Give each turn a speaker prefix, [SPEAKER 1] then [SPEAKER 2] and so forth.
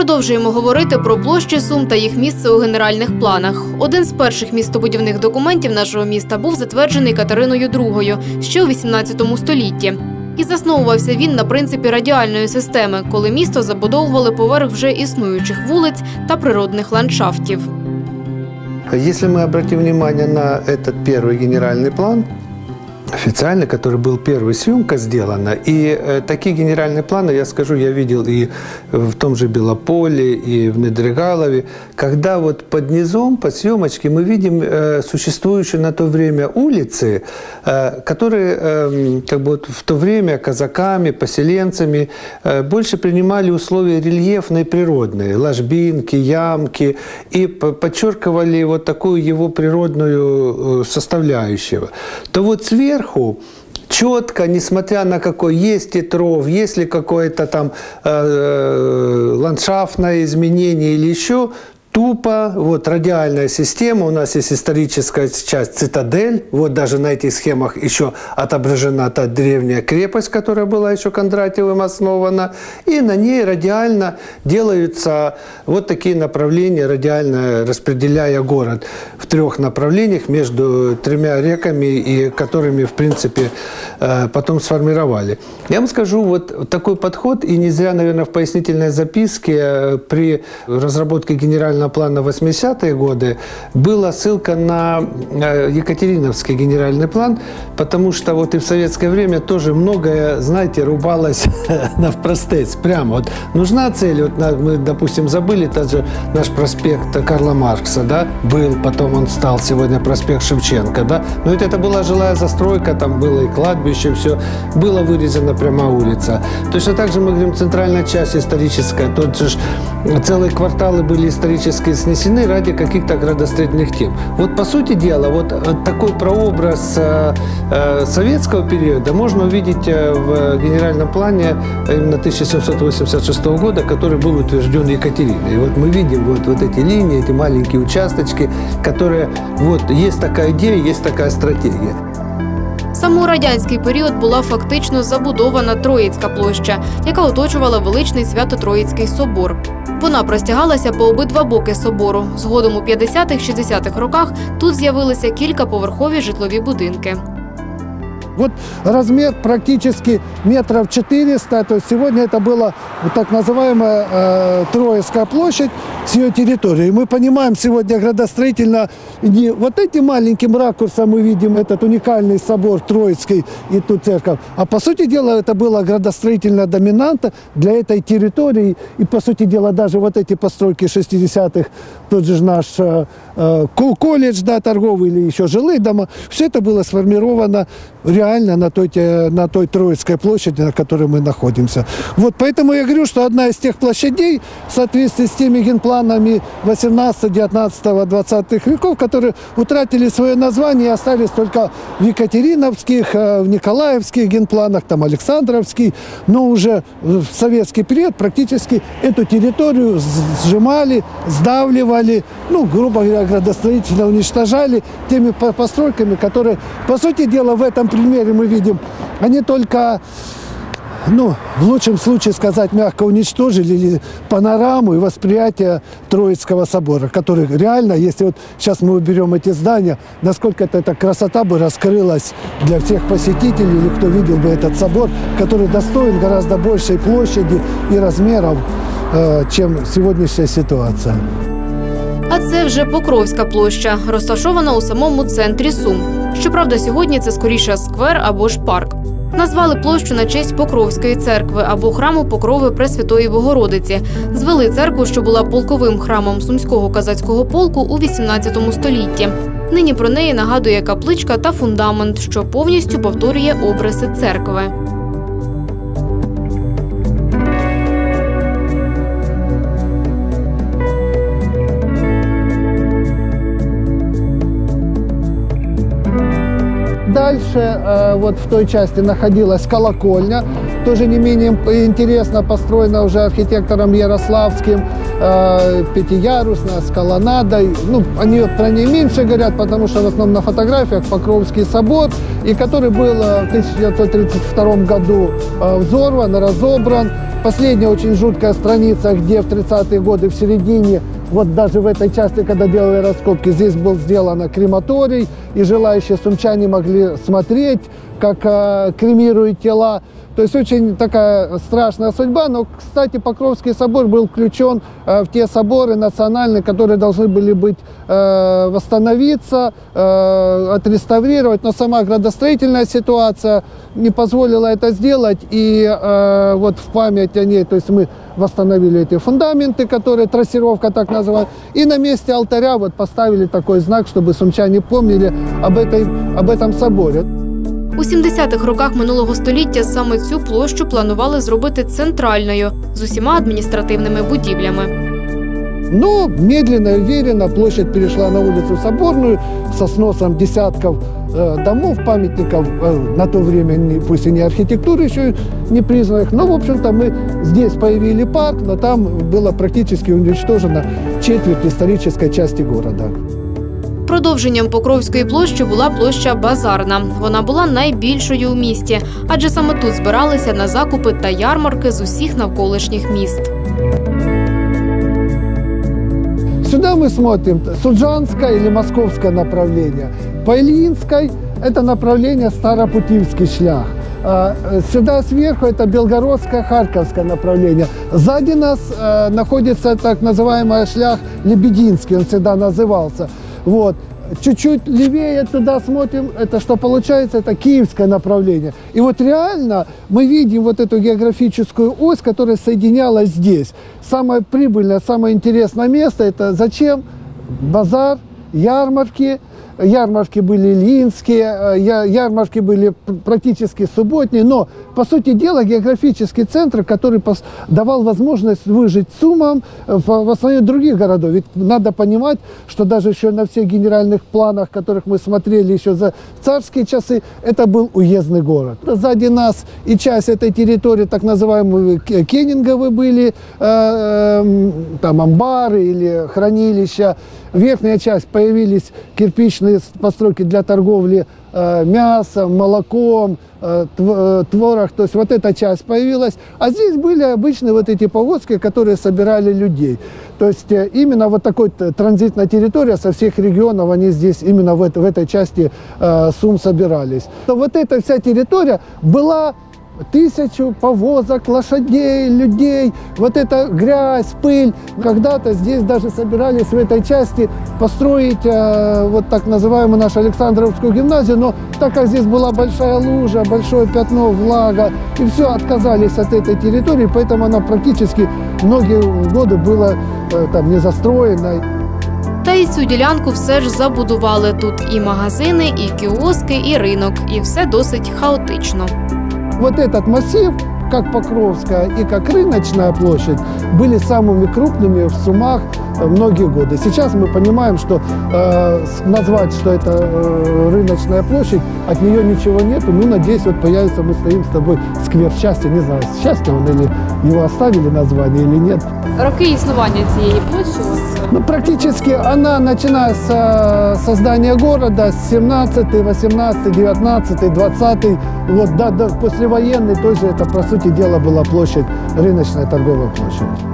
[SPEAKER 1] Продовжуємо говорити про площі Сум та їх місце у генеральних планах. Один з перших містобудівних документів нашого міста був затверджений Катериною II ще у 18 столітті. І засновувався він на принципі радіальної системи, коли місто забудовували поверх вже існуючих вулиць та природних ландшафтів.
[SPEAKER 2] Если мы обратим внимание на этот первый генеральный план, официальный, который был первый, съемка сделана. И э, такие генеральные планы, я скажу, я видел и в том же Белополе, и в Недригалове, когда вот под низом, под съемочки мы видим э, существующие на то время улицы, э, которые э, как бы вот в то время казаками, поселенцами э, больше принимали условия рельефные, природные, ложбинки, ямки, и по- подчеркивали вот такую его природную э, составляющую. То вот сверху четко, несмотря на какой есть Тетров, есть ли какое-то там э, ландшафтное изменение или еще, тупо, вот радиальная система, у нас есть историческая часть цитадель, вот даже на этих схемах еще отображена та древняя крепость, которая была еще Кондратьевым основана, и на ней радиально делаются вот такие направления, радиально распределяя город. В трех направлениях между тремя реками, и которыми, в принципе, э, потом сформировали. Я вам скажу, вот такой подход, и не зря, наверное, в пояснительной записке э, при разработке генерального плана 80-е годы была ссылка на э, Екатериновский генеральный план, потому что вот и в советское время тоже многое, знаете, рубалось на простец. Прямо вот нужна цель, вот мы, допустим, забыли тот же наш проспект Карла Маркса, да, был, потом он стал сегодня проспект Шевченко, да, но ведь это была жилая застройка, там было и кладбище, все, было вырезана прямо улица. Точно так же мы говорим, центральная часть историческая, тот же целые кварталы были исторически снесены ради каких-то градостроительных тем. Вот по сути дела, вот э, такой прообраз э, э, советского периода можно увидеть в генеральном плане именно 1786 года, который был утвержден Екатериной. И вот мы видим вот, вот эти линии, эти маленькие участочки, которые, вот, есть такая идея, есть такая стратегия.
[SPEAKER 1] Саме радянський період була фактично забудована Троїцька площа, яка оточувала величний Свято-Троїцький собор. Вона простягалася по обидва боки собору. Згодом у 50-60-х роках тут з'явилися кількаповерхові житлові будинки.
[SPEAKER 3] Вот размер практически метров 400, то есть сегодня это была так называемая э, Троицкая площадь с ее территорией. Мы понимаем сегодня градостроительно, не вот этим маленьким ракурсом мы видим этот уникальный собор Троицкий и тут церковь, а по сути дела это была градостроительная доминанта для этой территории. И по сути дела даже вот эти постройки 60-х, тот же наш э, э, ко- колледж, да, торговый или еще жилые дома, все это было сформировано реально на той, на той Троицкой площади, на которой мы находимся. Вот поэтому я говорю, что одна из тех площадей в соответствии с теми генпланами 18, 19, 20 веков, которые утратили свое название и остались только в Екатериновских, э, в Николаевских генпланах, там Александровский, но уже в советский период практически эту территорию сжимали, сдавливали, ну, грубо говоря, градостроительно уничтожали теми по- постройками, которые, по сути дела, в этом примере мы видим, они только ну, в лучшем случае сказать, мягко уничтожили или панораму и восприятие Троицкого собора, который реально, если вот сейчас мы уберем эти здания, насколько это, эта красота бы раскрылась для всех посетителей или кто видел бы этот собор, который достоин гораздо большей площади и размеров, э, чем сегодняшняя ситуация.
[SPEAKER 1] А це вже Покровська площа, розташована у самому центрі Сум. Щоправда, сьогодні це скоріше сквер або ж парк. Назвали площу на честь Покровської церкви або храму Покрови Пресвятої Богородиці. Звели церкву, що була полковим храмом сумського казацького полку у 18 столітті. Нині про неї нагадує капличка та фундамент, що повністю повторює обриси церкви.
[SPEAKER 3] Дальше э, вот в той части находилась колокольня, тоже не менее интересно построена уже архитектором Ярославским, э, пятиярусная, с колоннадой. Ну, они про нее меньше говорят, потому что в основном на фотографиях Покровский собор, и который был в 1932 году взорван, разобран. Последняя очень жуткая страница, где в 30-е годы в середине вот даже в этой части, когда делали раскопки, здесь был сделан крематорий, и желающие сумчане могли смотреть, как э, кремируют тела. То есть очень такая страшная судьба. Но, кстати, Покровский собор был включен э, в те соборы национальные, которые должны были быть э, восстановиться, э, отреставрировать. Но сама градостроительная ситуация не позволила это сделать. И э, вот в память о ней, то есть мы восстановили эти фундаменты, которые трассировка так называют. И на месте алтаря вот поставили такой знак, чтобы сумчане помнили об, этой, об этом соборе.
[SPEAKER 1] У 70-х роках минулого століття саме цю площу планували зробити центральною з усіма адміністративними будівлями.
[SPEAKER 3] Но медленно и уверенно площадь перешла на улицу Соборную со сносом десятков э, домов, памятников э, на то время, не, пусть и не архитектуры еще не признанных, но, в общем-то, мы здесь появили парк, но там было практически уничтожено четверть исторической части города.
[SPEAKER 1] Продовженням Покровської площі була площа Базарна. Вона була найбільшою у місті, адже саме тут збиралися на закупи та ярмарки з усіх навколишніх міст.
[SPEAKER 3] Сюда мы смотрим Суджанское или Московское направление. По Ильинской это направление Старопутивский шлях. А, сюда сверху это Белгородское, Харьковское направление. Сзади нас э, находится так называемый шлях Лебединский, он всегда назывался. Вот. Чуть-чуть левее туда смотрим, это что получается, это киевское направление. И вот реально мы видим вот эту географическую ось, которая соединялась здесь. Самое прибыльное, самое интересное место, это зачем? Базар, ярмарки, ярмарки были линские, э, ярмарки были практически субботние, но, по сути дела, географический центр, который давал возможность выжить суммам э, в основе других городов. Ведь надо понимать, что даже еще на всех генеральных планах, которых мы смотрели еще за царские часы, это был уездный город. Сзади нас и часть этой территории, так называемые кеннинговые были, э, там амбары или хранилища, Верхняя часть появились кирпичные постройки для торговли э, мясом, молоком, э, э, творог. То есть вот эта часть появилась. А здесь были обычные вот эти повозки, которые собирали людей. То есть э, именно вот такой транзитная территория со всех регионов, они здесь именно в, этой части Сум собирались. То вот эта вся территория была тысячу повозок, лошадей, людей, вот эта грязь, пыль. Когда-то здесь даже собирались в этой части построить э, вот так называемую нашу Александровскую гимназию, но так как здесь была большая лужа, большое пятно, влага, и все, отказались от этой территории, поэтому она практически многие годы была э, там не застроена.
[SPEAKER 1] Та й цю ділянку все ж забудували тут і магазини, і кіоски, і ринок, і все досить хаотично.
[SPEAKER 3] Вот этот массив, как Покровская и как Рыночная площадь, были самыми крупными в Сумах э, многие годы. Сейчас мы понимаем, что э, назвать, что это э, рыночная площадь, от нее ничего нету. Ну, надеюсь, вот появится, мы стоим с тобой сквер счастья. Не знаю, счастье он или его оставили название или нет.
[SPEAKER 1] Роки існування цієї площі у вас?
[SPEAKER 3] ну, практически она, начиная с создания города, с 17, 18, 19, 20, вот, да, да, послевоенный тоже это, по сути дела, была площадь, рыночная торговая площадь.